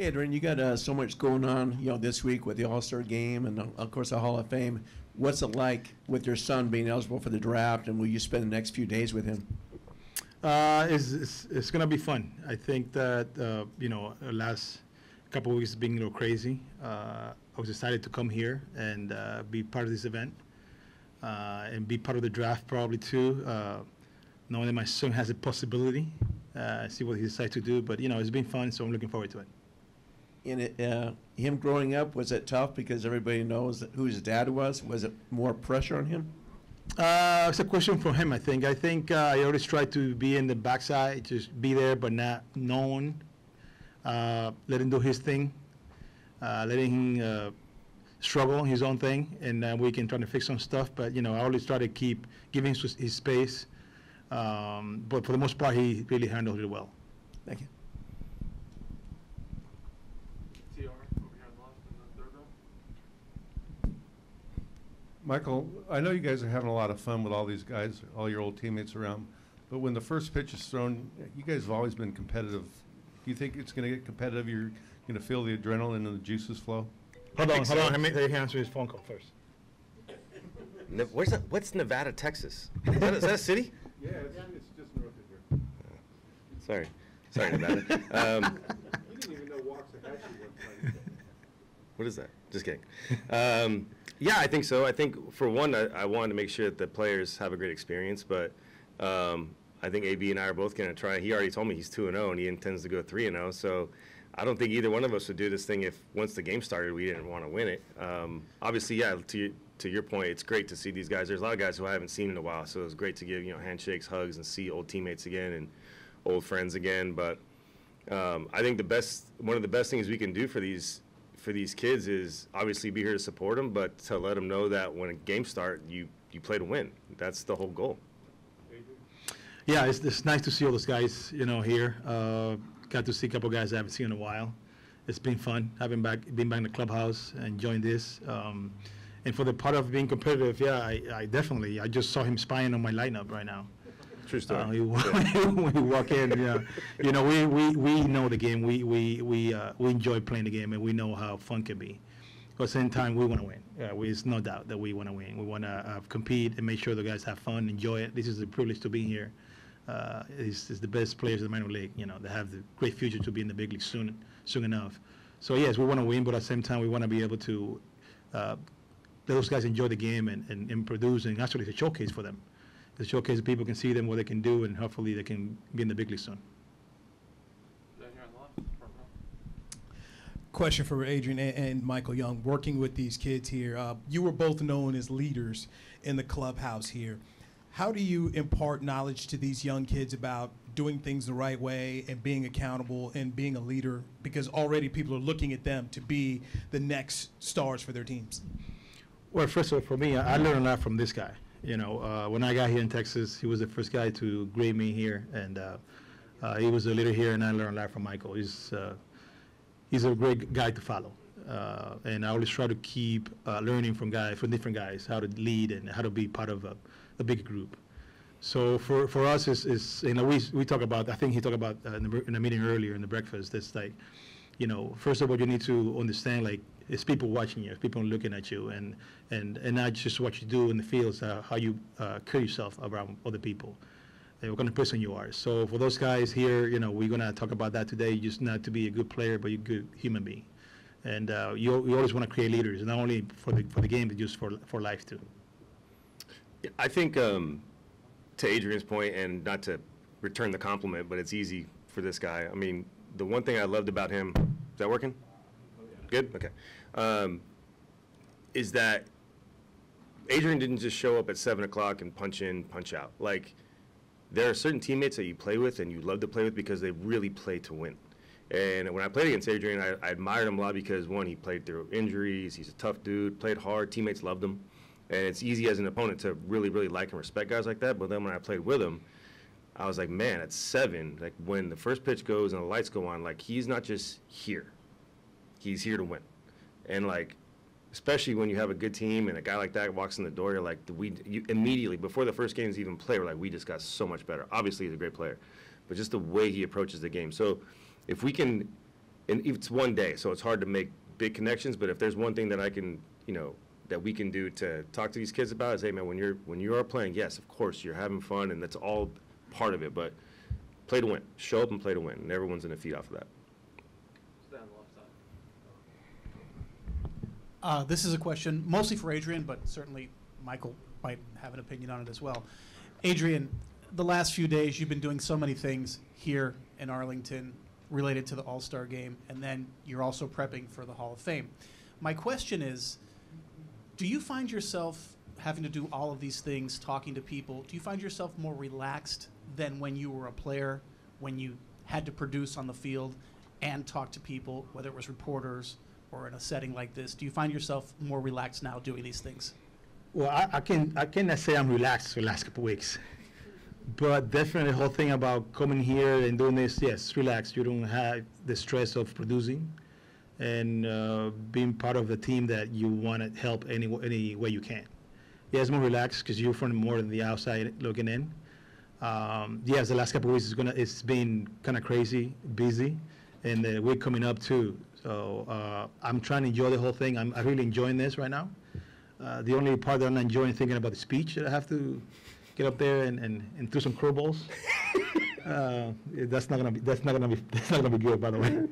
Hey, Adrian, you got uh, so much going on, you know, this week with the All-Star Game and, uh, of course, the Hall of Fame. What's it like with your son being eligible for the draft, and will you spend the next few days with him? Uh, it's, it's, it's gonna be fun. I think that, uh, you know, the last couple of weeks being a little crazy. Uh, I was excited to come here and, uh, be part of this event, and be part of the draft probably too, knowing that my son has a possibility, see what he decides to do. But, you know, it's been fun, so I'm looking forward to it. In it, uh, him growing up, was it tough because everybody knows who his dad was? Was it more pressure on him? Uh, it's a question for him, I think. I think uh, I always try to be in the backside, just be there, but not known. Uh, let him do his thing, uh, letting him uh, struggle his own thing, and uh, we can try to fix some stuff. But you know, I always try to keep giving his, his space. Um, but for the most part, he really handled it well. Thank you. TR over here on the left in the third row. Michael, I know you guys are having a lot of fun with all these guys, all your old teammates around, but when the first pitch is thrown, you guys have always been competitive. Do you think it's going to get competitive? You're going to feel the adrenaline and the juices flow? Hold on, hold so. on. Let me, let answer his phone call first. Ne- Where's that, what's Nevada, Texas? Is that, is that a city? Yeah, it's, just north of here. Sorry, sorry, Nevada. Um, You didn't even know Waxahachie was what is that? Just kidding. Um, yeah, I think so. I think for one, I, I wanted to make sure that the players have a great experience, but um, I think AB and I are both going to try. He already told me he's two and zero, and he intends to go three and zero. So I don't think either one of us would do this thing if once the game started we didn't want to win it. Um, obviously, yeah. To your- to your point, it's great to see these guys. There's a lot of guys who I haven't seen in a while, so it was great to give you know handshakes, hugs, and see old teammates again and old friends again. But um, I think the best, one of the best things we can do for these for these kids is obviously be here to support them, but to let them know that when a game start, you you play to win. That's the whole goal. Yeah, it's, it's nice to see all those guys, you know, here. Uh, got to see a couple guys I haven't seen in a while. It's been fun having back, being back in the clubhouse and enjoying this. Um, and for the part of being competitive, yeah, I, I definitely, I just saw him spying on my lineup right now. True story. Uh, when you walk in, yeah, you know, we, we, we know the game. We, we, we, uh, we enjoy playing the game and we know how fun can be. But at the same time, we want to win. Yeah, we, it's no doubt that we want to win. We want to uh, compete and make sure the guys have fun, enjoy it. This is a privilege to be here. Uh, it's, it's the best players in the minor league, you know, they have the great future to be in the big league soon, soon enough. So yes, we want to win, but at the same time, we want to be able to uh, let those guys enjoy the game and, and, and produce, and actually it's a showcase for them. It's a showcase people can see them, what they can do, and hopefully they can be in the big league soon. Down here on the left, front row. Question for Adrian and, and Michael Young. Working with these kids here, uh, you were both known as leaders in the clubhouse here. How do you impart knowledge to these young kids about doing things the right way and being accountable and being a leader? Because already people are looking at them to be the next stars for their teams. Well, first of all, for me, I I learned a lot from this guy. You know, uh, when I got here in Texas, he was the first guy to grade me here, and uh, uh, he was a leader here, and I learned a lot from Michael. He's uh, he's a great guy to follow, uh, and I always try to keep uh, learning from guys, from different guys, how to lead and how to be part of a, a big group. So for, for us, is you know we we talk about. I think he talked about in, the, in the meeting earlier in the breakfast. That's like, you know, first of all, you need to understand like it's people watching you, it's people looking at you, and and and not just what you do in the fields, uh, how you uh, carry yourself around other people, and what kind of person you are. So for those guys here, you know, we're gonna talk about that today. Just not to be a good player, but a good human being, and uh, you you always want to create leaders, not only for the for the game, but just for for life too. I think um, to Adrian's point, and not to return the compliment, but it's easy for this guy. I mean, the one thing I loved about him, is that working? Good? Okay. Um, is that Adrian didn't just show up at 7 o'clock and punch in, punch out. Like, there are certain teammates that you play with and you love to play with because they really play to win. And when I played against Adrian, I, I admired him a lot because, one, he played through injuries, he's a tough dude, played hard, teammates loved him. And it's easy as an opponent to really, really like and respect guys like that. But then when I played with him, I was like, man, at seven, like when the first pitch goes and the lights go on, like he's not just here, he's here to win. And like, especially when you have a good team and a guy like that walks in the door, you're like, we you, immediately before the first games even play, we're like, we just got so much better. Obviously, he's a great player, but just the way he approaches the game. So, if we can and it's one day, so it's hard to make big connections, but if there's one thing that I can, you know, that we can do to talk to these kids about is, hey, man, when you're, when you are playing, yes, of course, you're having fun, and that's all part of it, but play to win. Show up and play to win, and everyone's gonna feed off of that. Stay on the left side. Uh, this is a question mostly for Adrian, but certainly Michael might have an opinion on it as well. Adrian, the last few days you've been doing so many things here in Arlington related to the All Star game, and then you're also prepping for the Hall of Fame. My question is do you find yourself having to do all of these things, talking to people? Do you find yourself more relaxed than when you were a player, when you had to produce on the field and talk to people, whether it was reporters or in a setting like this? Do you find yourself more relaxed now doing these things? Well, I, I can I cannot say I'm relaxed for the last couple weeks, but definitely the whole thing about coming here and doing this, yes, relax. You don't have the stress of producing, and uh, being part of the team that you want to help any any way you can. Yeah, it's more relaxed because you're from more than the outside looking in. Um, yes, the last couple of weeks is gonna it's been kind of crazy, busy, and the week coming up too. So uh, I'm trying to enjoy the whole thing. I'm, I'm really enjoying this right now. Uh, the only part that I'm enjoying thinking about the speech that I have to get up there and, and, and throw some curveballs. uh, that's not gonna be that's not gonna be that's not gonna be good, by the way.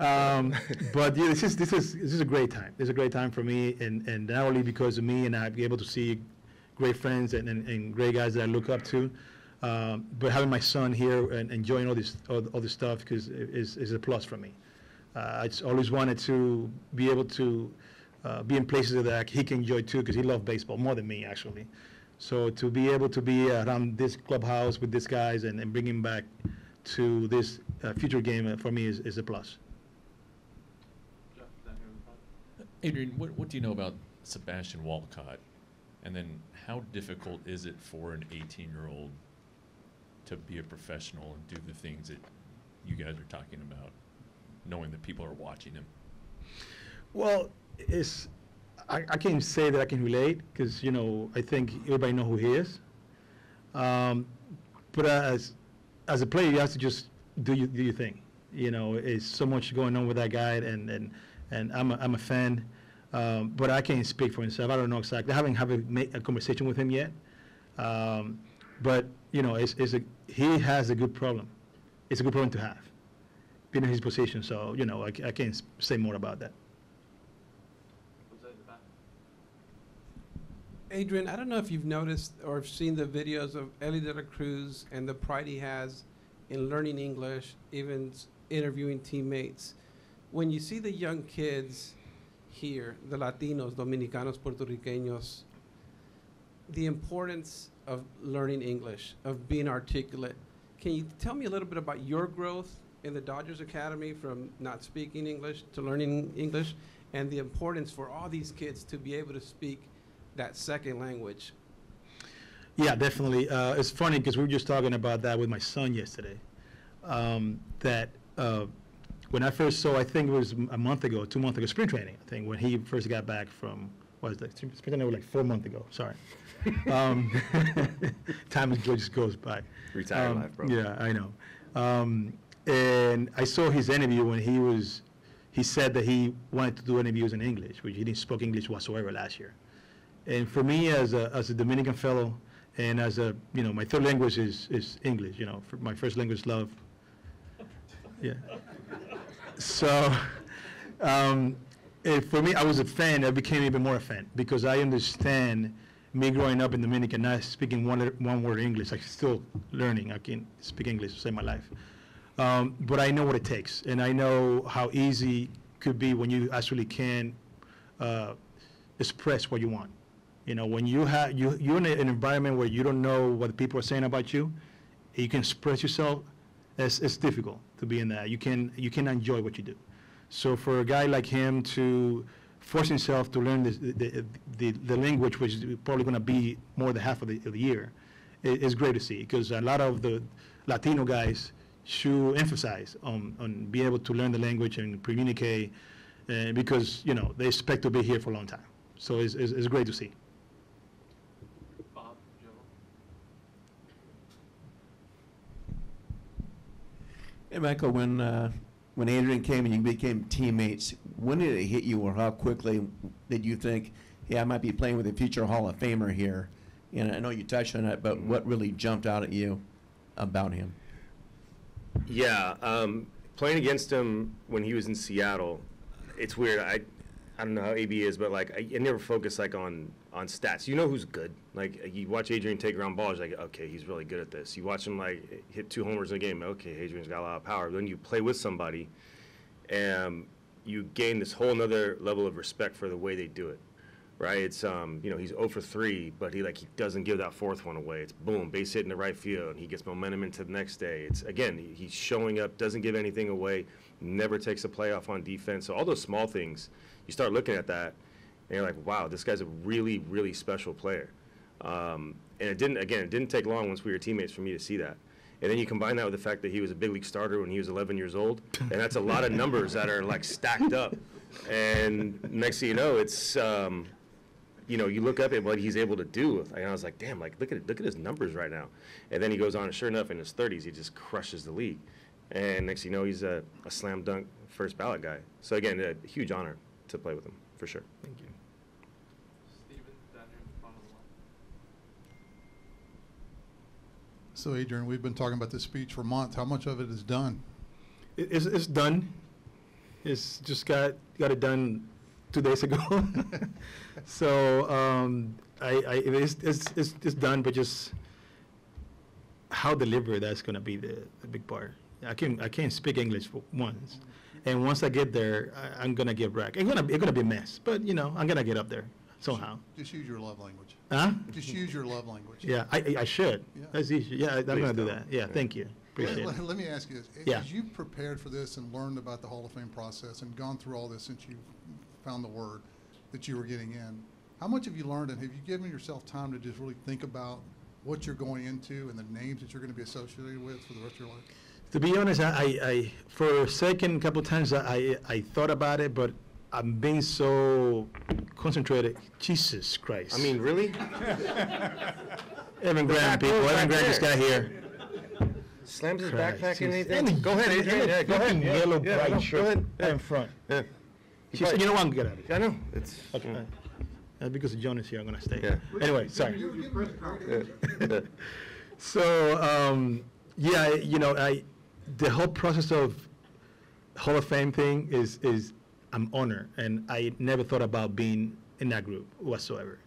Um, but yeah, this is this is this is a great time. This is a great time for me, and, and not only because of me and I be able to see great friends and, and, and great guys that I look up to, um, but having my son here and enjoying all this all, all this stuff because is is a plus for me. Uh, I just always wanted to be able to uh, be in places that he can enjoy too because he loves baseball more than me actually. So to be able to be around this clubhouse with these guys and, and bring him back to this uh, future game uh, for me is, is a plus. Adrian, what, what do you know about Sebastian Walcott? And then how difficult is it for an 18 year old to be a professional and do the things that you guys are talking about, knowing that people are watching him? Well, it's I, I can't say that I can relate because you know I think everybody know who he is. Um, but as as a player, you have to just do you do your thing. You know, it's so much going on with that guy, and and and I'm a, I'm a fan. Um, but I can't speak for himself. I don't know exactly. I haven't have a, a conversation with him yet. Um, but you know, it's, it's a he has a good problem. It's a good problem to have, being in his position. So you know, I, I can't say more about that. Jose in the back. Adrian, I don't know if you've noticed or seen the videos of Elly De La Cruz and the pride he has in learning English, even interviewing teammates. When you see the young kids here, the Latinos, Dominicanos, Puerto Ricanos, the importance of learning English, of being articulate. Can you tell me a little bit about your growth in the Dodgers Academy from not speaking English to learning English and the importance for all these kids to be able to speak that second language? Yeah, definitely. Uh, it's funny because we were just talking about that with my son yesterday. Um, that uh, when I first saw, I think it was a month ago, two months ago, spring training. I think when he first got back from what was that? Spring training was like four months ago. Sorry. um, time just goes by. Retire Um, life, bro. Yeah, I know. Um, and I saw his interview when he was, he said that he wanted to do interviews in English, which he didn't speak English whatsoever last year. And for me, as a, as a Dominican fellow, and as a, you know, my third language is, is English, you know, for my first language is love. Yeah. So, um, eh, for me, I was a fan. I became even more a fan because I understand me growing up in Dominican, not speaking one, one word English. I'm still learning. I can speak English to save my life. Um, but I know what it takes, and I know how easy could be when you actually can uh, express what you want. You know, when you have you you're in an environment where you don't know what people are saying about you, you can express yourself. It's, it's difficult to be in that. You can you can enjoy what you do. So for a guy like him to force himself to learn this, the, the the language, which is probably going to be more than half of the, of the year, is great to see because a lot of the Latino guys should emphasize on on being able to learn the language and communicate uh, because you know they expect to be here for a long time. So it's, it's, it's great to see. Hey, Michael, when, uh, when Adrian came and you became teammates, when did it hit you, or how quickly did you think, "Yeah, I might be playing with a future Hall of Famer here"? And I know you touched on it, but what really jumped out at you about him? Yeah, um, playing against him when he was in Seattle, it's weird. I, I don't know how AB is, but like I, I never focus like on on stats. You know who's good. Like you watch Adrian take ground balls, like okay, he's really good at this. You watch him like hit two homers in a game. Okay, Adrian's got a lot of power. Then you play with somebody, and you gain this whole another level of respect for the way they do it. Right? It's um, you know, he's 0 for 3, but he like he doesn't give that fourth one away. It's boom, base hit in the right field, and he gets momentum into the next day. It's again, he, he's showing up, doesn't give anything away, never takes a play off on defense. So all those small things, you start looking at that, and you're like, wow, this guy's a really, really special player. Um, and it didn't again, it didn't take long once we were teammates for me to see that. And then you combine that with the fact that he was a big league starter when he was 11 years old, and that's a lot of numbers that are like stacked up. And next thing you know, it's um, you know, you look up at what he's able to do, and I was like, damn, like look at look at his numbers right now. And then he goes on, and sure enough, in his 30s, he just crushes the league. And next thing you know, he's a, a slam dunk first ballot guy. So again, a huge honor to play with him for sure. Thank you. Steven, down here in the front of the line. So Adrian, we've been talking about this speech for months. How much of it is done? It, it's, it's done. It's just got got it done two days ago. so um, I, I it's, it's, it's, it's done, but just how deliberate that's going to be the, the big part. I can I can't speak English for once, and once I get there, I, I'm gonna get back. It's gonna it's gonna be a mess, but you know I'm gonna get up there somehow. Just use your love language. Huh? Just use your love language. Yeah, I I- I should. Yeah. That's easy. Yeah, I'm Please gonna do don't. that. Yeah, thank you. Appreciate Let, it. let me ask you this. Yeah. As you prepared for this and learned about the Hall of Fame process and gone through all this since you found the word that you were getting in, how much have you learned and have you given yourself time to just really think about what you're going into and the names that you're going to be associated with for the rest of your life? To be honest, I, I, I for a second, couple times, I, I, I thought about it, but I'm being so concentrated. Jesus Christ! I mean, really? Evan Graham, back people. Evan back Graham just got here. Slams his Christ, backpack in anything? and Go ahead, he's Adrian. Yeah, go ahead. fucking Yeah, Yellow yeah, bright no, shirt Go ahead. right in front. Yeah. She said, "You know what? I'm good at it." I know. It's Okay. Uh, because John is here, I'm gonna stay. Yeah. Anyway, sorry. yeah. Yeah. So um, yeah, you know, I the whole process of Hall of Fame thing is is I'm honored, and I never thought about being in that group whatsoever,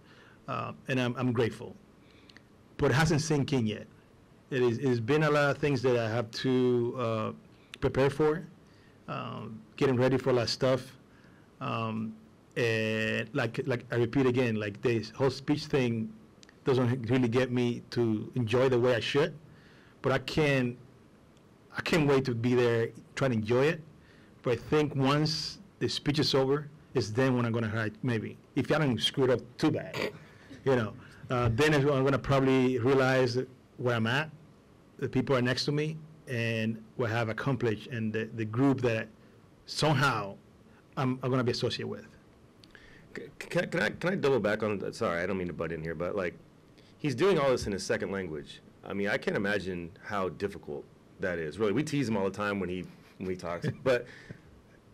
uh, and I'm I'm grateful, but it hasn't sunk in yet. It is it's been a lot of things that I have to uh, prepare for, um, getting ready for a lot of stuff. Um, and like like I repeat again, like this whole speech thing doesn't really get me to enjoy the way I should, but I can I can't wait to be there trying to enjoy it. But I think once the speech is over, it's then when I'm gonna hide maybe if I don't screw it up too bad, you know, uh, then I'm gonna probably realize where I'm at, the people are next to me, and what I've accomplished, and the, the group that somehow I'm, I'm gonna be associated with. Can, can I can I double back on? that? Sorry, I don't mean to butt in here, but like, he's doing all this in his second language. I mean, I can't imagine how difficult that is. Really, we tease him all the time when he when he talks, but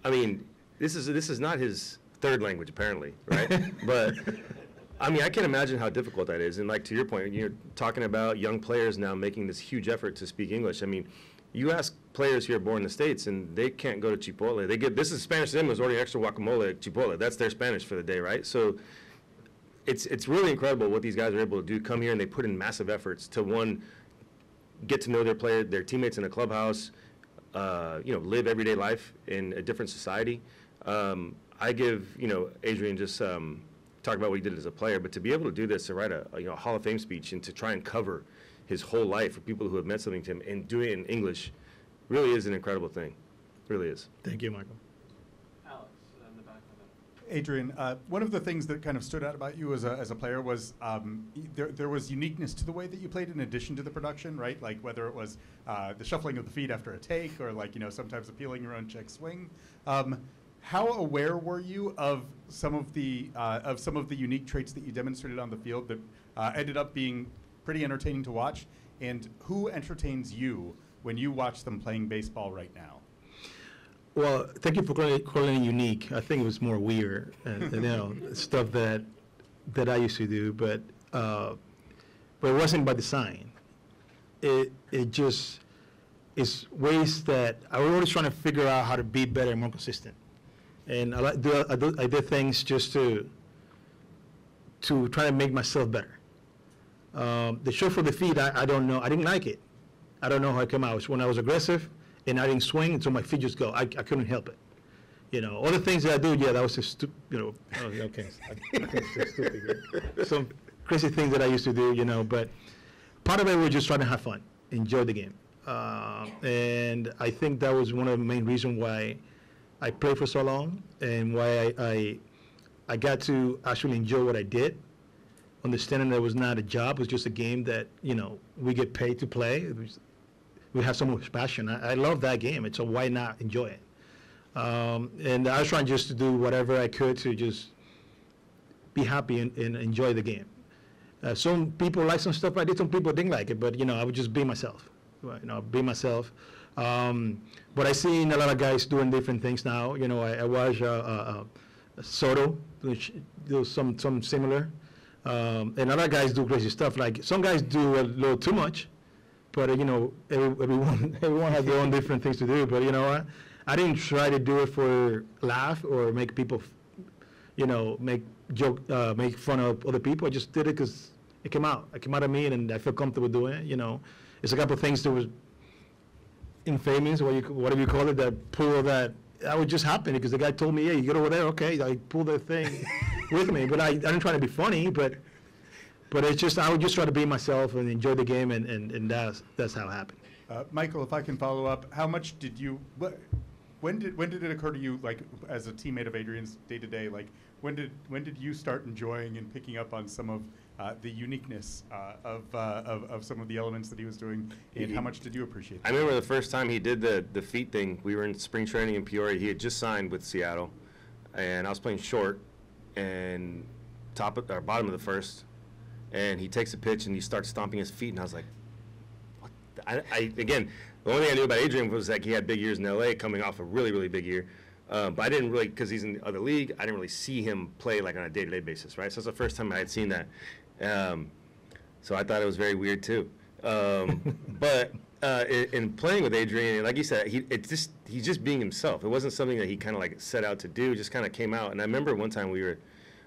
I mean, this is this is not his third language apparently, right? but I mean, I can't imagine how difficult that is. And like to your point, you're talking about young players now making this huge effort to speak English. I mean, you ask players here born in the states, and they can't go to Chipotle. They get this is Spanish to them is ordering extra guacamole at Chipotle. That's their Spanish for the day, right? So it's it's really incredible what these guys are able to do. Come here and they put in massive efforts to one get to know their player, their teammates in the clubhouse. Uh, you know, live everyday life in a different society. Um, I give you know Adrian just um, talk about what he did as a player, but to be able to do this, to write a, a you know Hall of Fame speech and to try and cover his whole life for people who have meant something to him and do it in English, really is an incredible thing. Really is. Thank you, Michael. Alex, in the back of the. Adrian, uh, one of the things that kind of stood out about you as a, as a player was um, there, there was uniqueness to the way that you played in addition to the production, right? Like whether it was uh, the shuffling of the feet after a take or like, you know, sometimes appealing your own check swing. Um, how aware were you of some of the uh, of some of the unique traits that you demonstrated on the field that uh, ended up being pretty entertaining to watch? And who entertains you when you watch them playing baseball right now? Well, thank you for calling it, calling it unique. I think it was more weird, and, and, you know, stuff that that I used to do, but uh, but it wasn't by design. It it just is ways that I was always trying to figure out how to be better and more consistent. And I like do I, do, I did things just to to try to make myself better. Um, the show for the feet, I, I don't know. I didn't like it. I don't know how it came out. It was when I was aggressive and I didn't swing until my feet just go. I, I couldn't help it. You know, all the things that I do, yeah, that was just, stu- you know, oh, yeah, okay. I, I stupid here. Some crazy things that I used to do, you know, but part of it was just trying to have fun, enjoy the game. Uh, and I think that was one of the main reasons why I played for so long and why I, I, I got to actually enjoy what I did understanding that it was not a job, it was just a game that, you know, we get paid to play. It was- We have so much passion. I, I love that game, and so why not enjoy it? Um, and I was trying just to do whatever I could to just be happy and, and enjoy the game. Uh, some people like some stuff I did, some people didn't like it, but, you know, I would just be myself, you know, be myself. Um, but I seen a lot of guys doing different things now, you know, I, I watch, uh, uh, uh, Soto, which do some, some similar. Um, and other guys do crazy stuff. Like some guys do a little too much, but uh, you know, every, everyone everyone has their own different things to do. But you know what? I didn't try to do it for laugh or make people, you know, make joke, uh, make fun of other people. I just did it because it came out. It came out of me, and I feel comfortable doing it. You know, it's a couple of things that was infamous, what you whatever you call it, that pull that. That would just happen because the guy told me, "Hey, you get over there, okay?" I pulled the thing with me, but I, I didn't try to be funny, but but it's just I would just try to be myself and enjoy the game, and, and, and that's that's how it happened. Uh, Michael, if I can follow up, how much did you, what, when did, when did it occur to you, like, as a teammate of Adrian's day to day, like, when did, when did you start enjoying and picking up on some of uh, the uniqueness uh, of, uh, of, of some of the elements that he was doing, and how much did you appreciate I remember the first time he did the, the feet thing, we were in spring training in Peoria. He had just signed with Seattle, and I was playing short, and top of, or bottom of the first, and he takes a pitch and he starts stomping his feet, and I was like, what? I, I again, the only thing I knew about Adrian was like he had big years in LA, coming off a really really big year. Uh, but I didn't really, because he's in the other league, I didn't really see him play like on a day-to-day basis, right? So it's the first time I had seen that. Um, so I thought it was very weird too. Um, but uh, in, in playing with Adrian, like you said, he it just he's just being himself. It wasn't something that he kind of like set out to do. Just kind of came out. And I remember one time we were,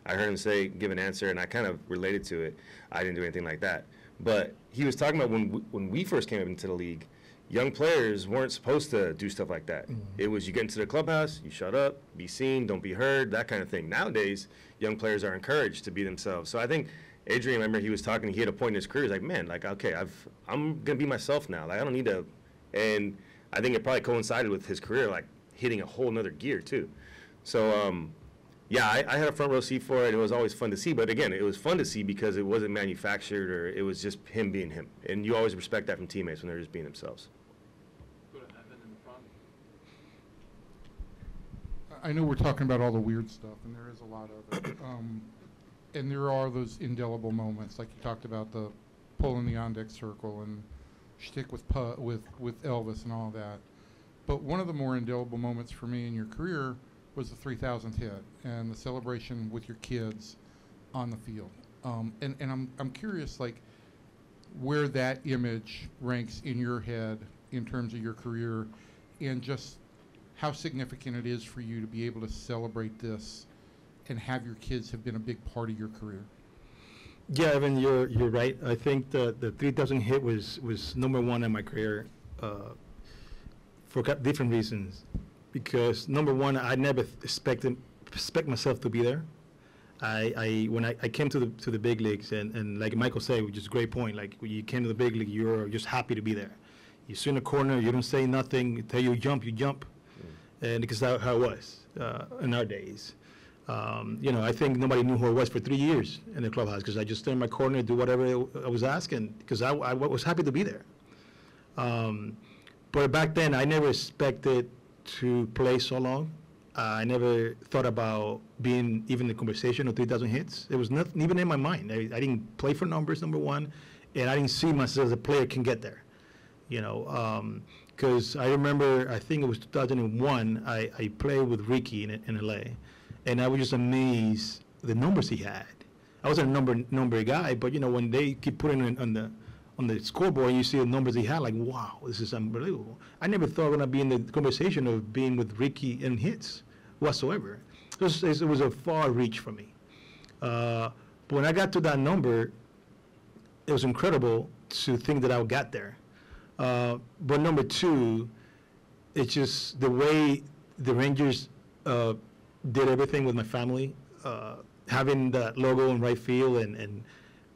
I heard him say give an answer, and I kind of related to it. I didn't do anything like that, but he was talking about when we, when we first came into the league. Young players weren't supposed to do stuff like that. It was you get into the clubhouse, you shut up, be seen, don't be heard, that kind of thing. Nowadays, young players are encouraged to be themselves. So I think Adrian, I remember he was talking. He had a point in his career. He's like, man, like okay, I've I'm gonna be myself now. Like I don't need to. And I think it probably coincided with his career, like hitting a whole nother gear too. So um, yeah, I, I had a front row seat for it. It was always fun to see. But again, it was fun to see because it wasn't manufactured or it was just him being him. And you always respect that from teammates when they're just being themselves. Go to Evan in the front. I know we're talking about all the weird stuff, and there is a lot of it. Um, and there are those indelible moments, like you talked about the pulling the on deck circle and shtick with with with Elvis and all that. But one of the more indelible moments for me in your career was the 3,000th hit and the celebration with your kids on the field. Um, and and I'm I'm curious, like where that image ranks in your head in terms of your career, and just how significant it is for you to be able to celebrate this and have your kids have been a big part of your career. Yeah, Evan, you're you're right. I think the the 3,000 hit was was number one in my career uh, for different reasons. Because number one, I never expected expect myself to be there. I, I when I, I came to the to the big leagues and, and like Michael said, which is a great point. Like when you came to the big league, you're just happy to be there. You sit in a corner, you don't say nothing. Tell you jump, you jump, and because that's how it was uh, in our days. Um, you know, I think nobody knew who I was for three years in the clubhouse because I just stood in my corner, and do whatever I was asking because I, I was happy to be there. Um, but back then, I never expected to play so long. Uh, I never thought about being even in the conversation of 3,000 hits. It was nothing even in my mind. I, I didn't play for numbers, number one, and I didn't see myself as a player can get there. You know, because I remember, I think it was 2001, I, I played with Rickey in, in LA, and I was just amazed the numbers he had. I wasn't a number number guy, but you know when they keep putting on the on the scoreboard and you see the numbers he had, like wow, this is unbelievable. I never thought I'm gonna be in the conversation of being with Rickey in hits whatsoever. It was, it was a far reach for me. Uh, but when I got to that number, it was incredible to think that I got there. Uh, but number two, it's just the way the Rangers uh, did everything with my family, uh, having that logo in right field, and, and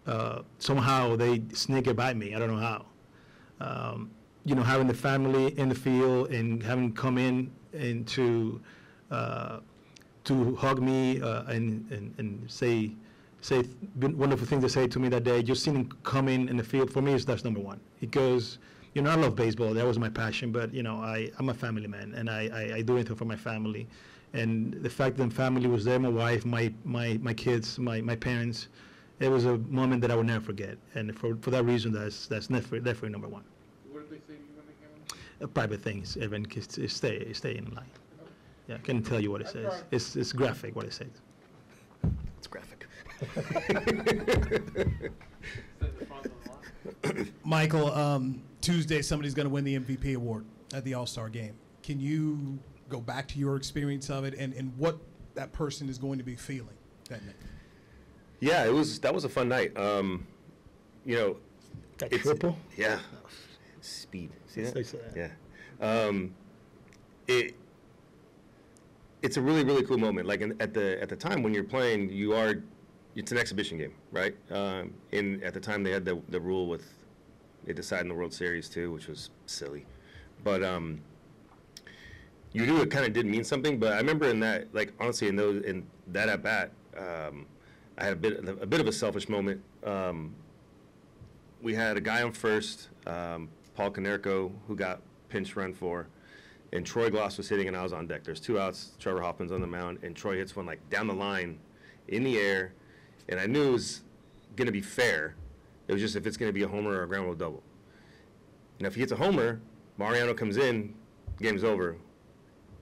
uh, somehow they sneak it by me. I don't know how. Um, you know, having the family in the field and having come in and to uh, to hug me uh, and, and and say say wonderful things to say to me that day. Just seeing him come in in the field for me is that's number one because you know I love baseball. That was my passion, but you know I I'm a family man and I I, I do anything for my family, and the fact that the family was there, my wife, my my my kids, my my parents. It was a moment that I will never forget, and for, for that reason, that's that's definitely, definitely number one. What did they say to you when they came in? Uh, private things, Evan, just just stay stay in line. Yeah, I can't tell you what it says. It's it's graphic what it says. It's graphic. Sit in the front of the line? Michael, um, Tuesday somebody's going to win the MVP award at the All Star game. Can you go back to your experience of it and, and what that person is going to be feeling that night? Yeah, it was that was a fun night. Um, you know, That it's- triple? Yeah, speed. See that? Yeah. Um, it it's a really really cool moment. Like in, at the at the time when you're playing, you are it's an exhibition game, right? Um, in at the time they had the the rule with they decided in the World Series too, which was silly, but um, you knew it kind of did mean something. But I remember in that like honestly in those in that at bat. Um, I had a bit a bit of a selfish moment. Um, we had a guy on first, um, Paul Konerko, who got pinch run for, and Troy Glaus was hitting, and I was on deck. There's two outs. Trevor Hoffman's on the mound, and Troy hits one like down the line, in the air, and I knew it was going to be fair. It was just if it's going to be a homer or a ground rule double. Now, if he hits a homer, Mariano comes in, game's over.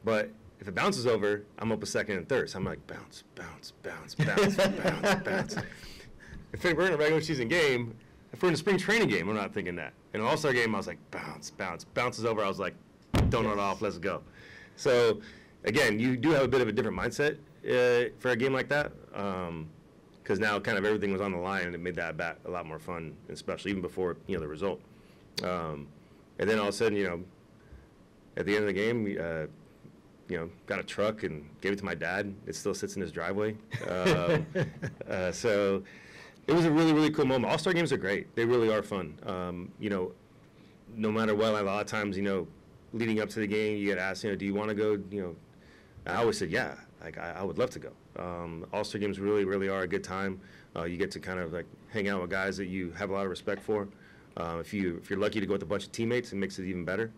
But if it bounces over, I'm up a second and third. So I'm like bounce, bounce, bounce, bounce, bounce, bounce. If we're in a regular season game, if we're in a spring training game, I'm not thinking that. In an All Star game, I was like bounce, bounce, bounces over. I was like, donut off, let's go. So again, you do have a bit of a different mindset uh, for a game like that, because now kind of everything was on the line, and it made that bat a lot more fun, especially even before you know the result. Um, and then all of a sudden, you know, at the end of the game, uh, you know, got a truck and gave it to my dad. It still sits in his driveway. Um, uh, so it was a really, really cool moment. All Star games are great. They really are fun. Um, you know, no matter what, a lot of times, you know, leading up to the game, you get asked, you know, do you want to go? You know, I always said, yeah, like I, I would love to go. Um, All Star games really, really are a good time. Uh, you get to kind of like hang out with guys that you have a lot of respect for. Uh, if you if you're lucky to go with a bunch of teammates, it makes it even better.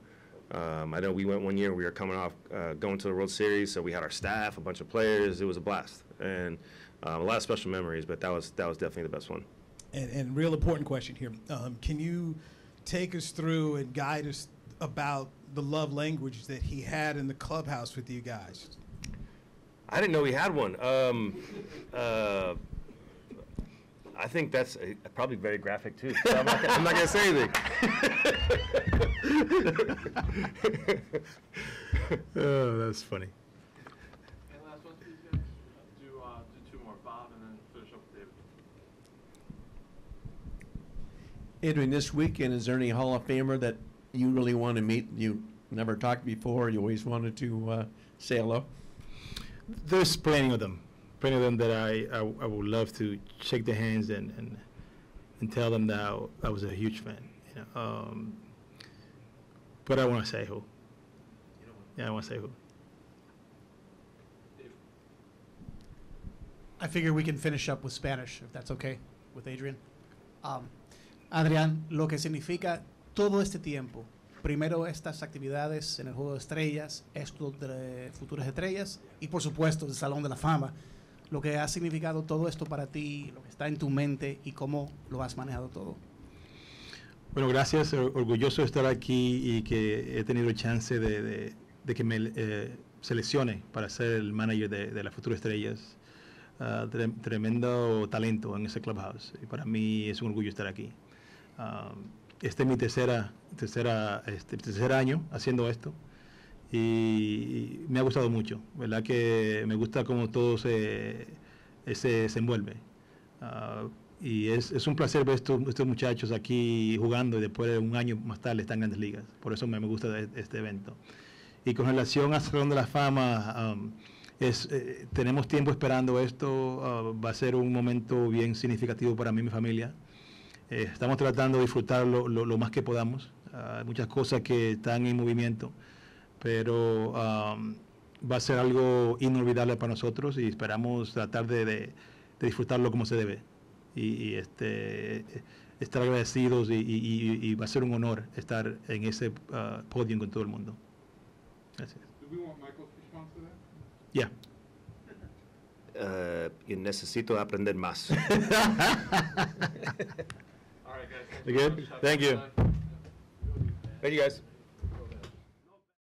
Um, I know we went one year. We were coming off uh, going to the World Series, so we had our staff, a bunch of players. It was a blast, and um, a lot of special memories. But that was that was definitely the best one. And, and real important question here. Um, can you take us through and guide us about the love language that he had in the clubhouse with you guys? I didn't know he had one. Um, uh, I think that's uh, probably very graphic too. So I'm not, gonna- I'm not going to say anything. Oh, that's funny. Any last ones, please, guys? Do, uh, do two more, Bob, and then finish up with David. Adrian, this weekend, is there any Hall of Famer that you really want to meet? You never talked before, you always wanted to uh, say hello? There's plenty of them, plenty of them that I, I, I would love to shake their hands and, and, and tell them that I, I was a huge fan. You know, um, but I want to say who. Yeah, I want to say who. I figure we can finish up with Spanish, if that's okay, with Adrian. Um, Adrián, lo que significa todo este tiempo, primero estas actividades en el Juego de Estrellas, esto de futuras estrellas y por supuesto el Salón de la Fama, lo que ha significado todo esto para ti, lo que está en tu mente y cómo lo has manejado todo. Bueno, gracias. or- Orgulloso de estar aquí y que he tenido el chance de, que me eh, seleccione para ser el manager de, de las futuras estrellas. Ah, tre- tremendo talento en ese clubhouse. Y para mí es un orgullo estar aquí. Ah, este es mi tercera, tercera, este, tercer año haciendo esto y me ha gustado mucho. ¿Verdad que me gusta cómo todo se, se, se envuelve? Ah, y es, es un placer ver estos, estos muchachos aquí jugando y después de un año más tarde están en grandes ligas. Por eso me, me gusta de- este evento. Y con relación a Salón de la Fama, es, eh, tenemos tiempo esperando esto. ah, va a ser un momento bien significativo para mí y mi familia. Eh, estamos tratando de disfrutarlo lo, más que podamos. Ah, muchas cosas que están en movimiento, pero um, va a ser algo inolvidable para nosotros y esperamos tratar de, de- de disfrutarlo como se debe. Y, y, este, estar agradecidos y, y- y- y va a ser un honor estar en ese ah, podio con todo el mundo. Gracias. Ya. Eh, y necesito aprender más. All right, guys. Thank You Thank you. Thank you, guys.